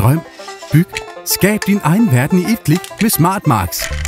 Drøm, byg, skab din egen verden i et klik med Smartmax.